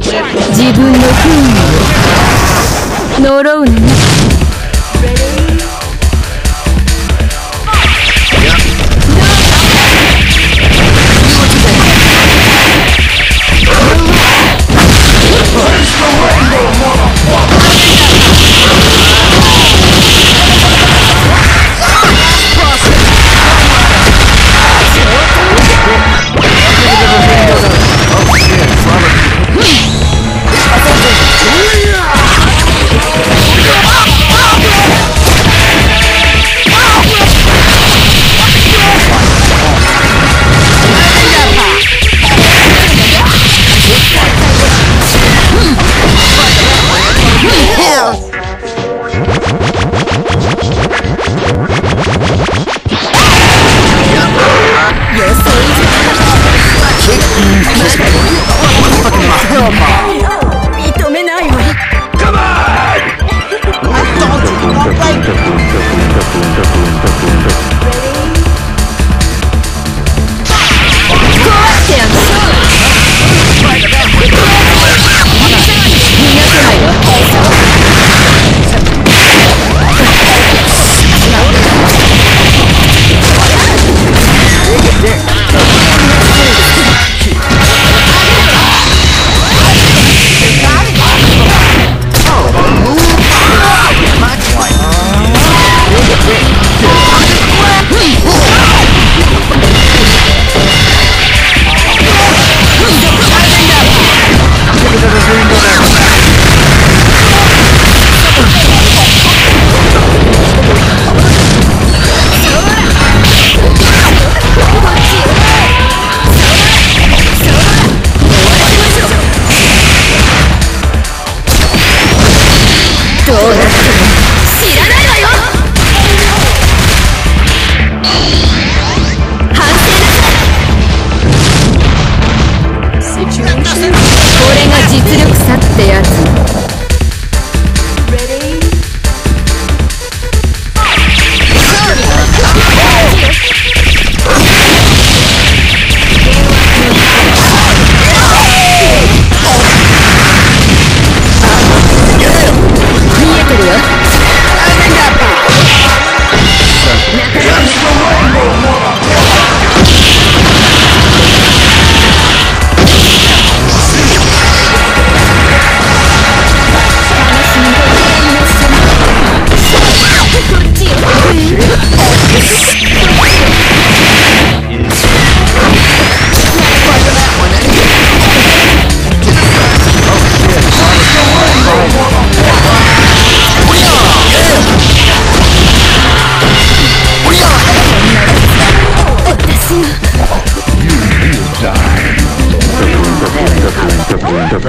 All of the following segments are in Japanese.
自分の不運を呪うのね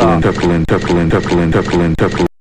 Tuckland, Tuckland, Tuckland, Tuckland, Tuckland, Tuckland.